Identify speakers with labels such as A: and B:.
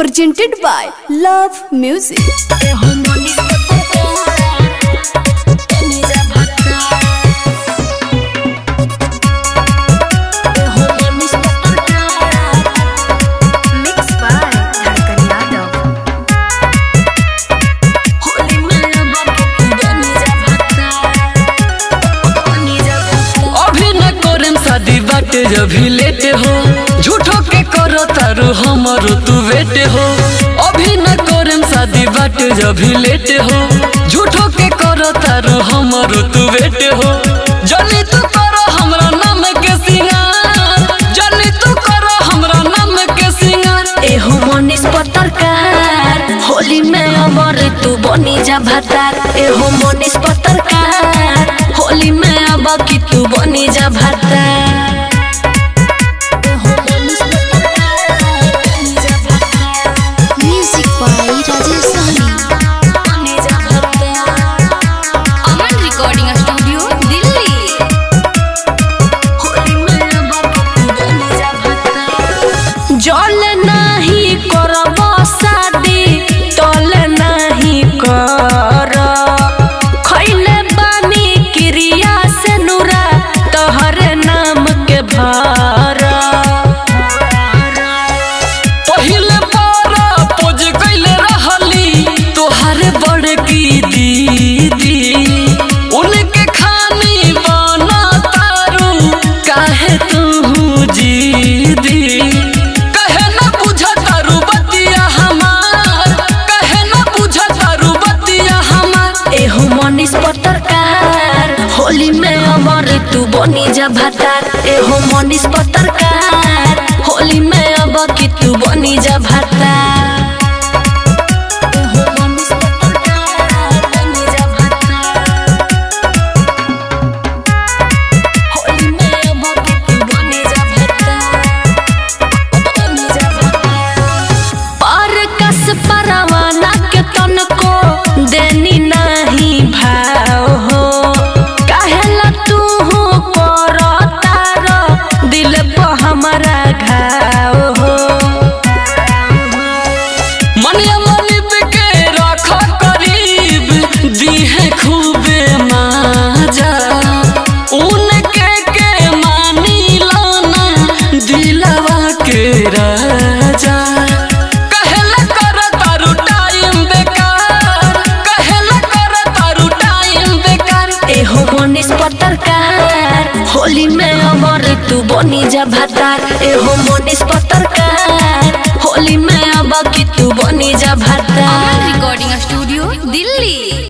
A: Presented by love music
B: अभी लेते करो हमरो, तू वेट हो। अभी न करम, शादी बाटे अभी लेट हो। झूठो के करो तारू हमरो, तू वेट हो। जल्दी तू करो हमरा नाम के सिंगार। जल्दी तू करो हमरा नाम के सिंगार।
C: एहो मनीष पत्रकार, होली में अमर, तू बनी जा भातार। एहो मनीष पत्रकार, होली में अब की तू बनी जा भातार। तू बनी जा भातार एहो मनीष पत्रकार होली में अब की तू बनी जा
B: राजा। कहेला कर तारू टाइम बेकार। कहेला कर तारू टाइम बेकार।
C: मनीष पत्रकार, होली में अमर तू बनी जा भातार। एहो मनीष पत्रकार।